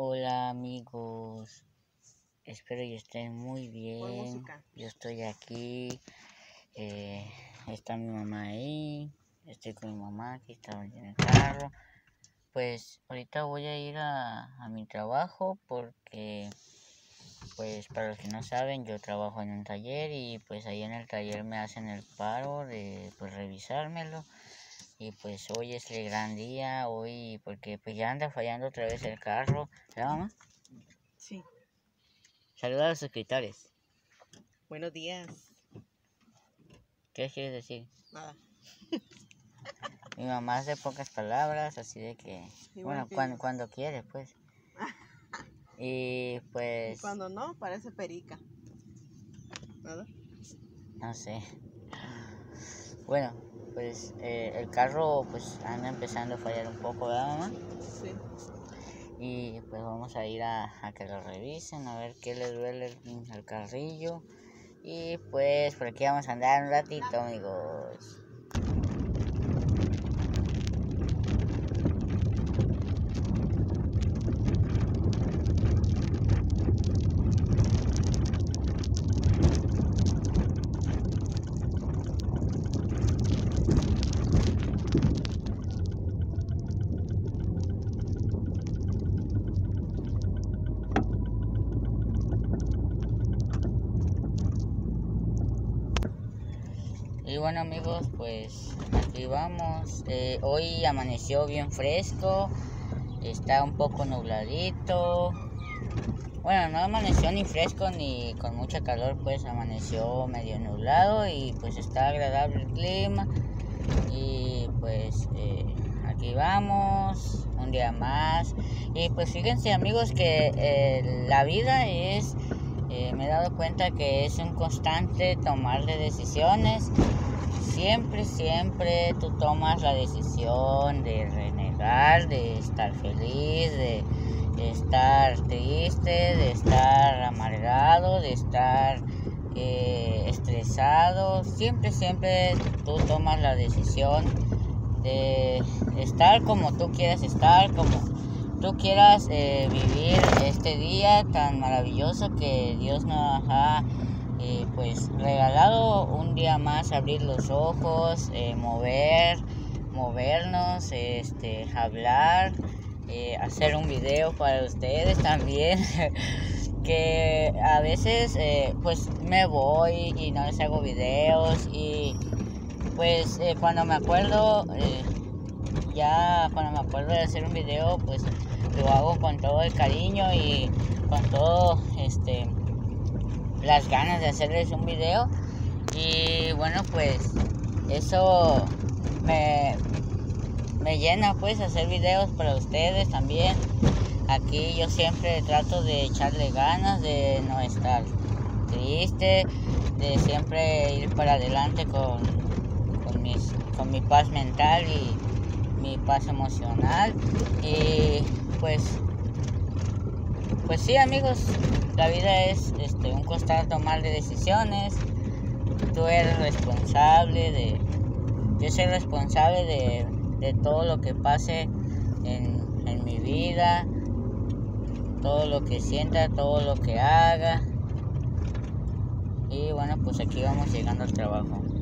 Hola amigos, espero que estén muy bien. Yo estoy aquí, eh, está mi mamá ahí, estoy con mi mamá que está en el carro. Pues ahorita voy a ir a, a mi trabajo porque, pues para los que no saben, yo trabajo en un taller y pues ahí en el taller me hacen el paro de pues revisármelo y pues hoy es el gran día, hoy porque pues ya anda fallando otra vez el carro, ¿verdad mamá? Sí. Saluda a los suscriptores. Buenos días. ¿Qué quieres decir? Nada. Mi mamá hace pocas palabras, así de que, bueno, cuando, cuando quiere, pues. y pues... Y cuando no, parece perica. ¿Nada? No sé. Bueno, pues eh, el carro pues anda empezando a fallar un poco, ¿verdad mamá? Sí. Y pues vamos a ir a, que lo revisen, a ver qué le duele al carrillo. Y pues por aquí vamos a andar un ratito amigos. Y bueno amigos, pues aquí vamos. Eh, hoy amaneció bien fresco, está un poco nubladito. Bueno, no amaneció ni fresco ni con mucha calor, pues amaneció medio nublado y pues está agradable el clima. Y pues eh, aquí vamos, un día más. Y pues fíjense amigos que eh, la vida es me he dado cuenta que es un constante tomar de decisiones. Siempre, siempre tú tomas la decisión de renegar, de estar feliz, de, estar triste, de estar amargado, de estar eh, estresado. Siempre, siempre tú tomas la decisión de estar como tú quieras estar, como tú quieras eh, vivir este día tan maravilloso que Dios nos ha eh, pues regalado un día más abrir los ojos eh, mover movernos este hablar hacer un video para ustedes también que a veces pues me voy y no les hago videos y pues cuando me acuerdo ya cuando me acuerdo de hacer un video, pues lo hago con todo el cariño y con todo este las ganas de hacerles un video. Y bueno, pues eso me, me llena pues hacer videos para ustedes también. Aquí yo siempre trato de echarle ganas, de no estar triste, de siempre ir para adelante con, con, mis, con mi paz mental y mi paz emocional y pues pues sí amigos la vida es este un constante tomar de decisiones. Tú eres responsable de yo soy responsable de, de todo lo que pase en, en mi vida todo lo que sienta todo lo que haga. Y bueno pues aquí vamos llegando al trabajo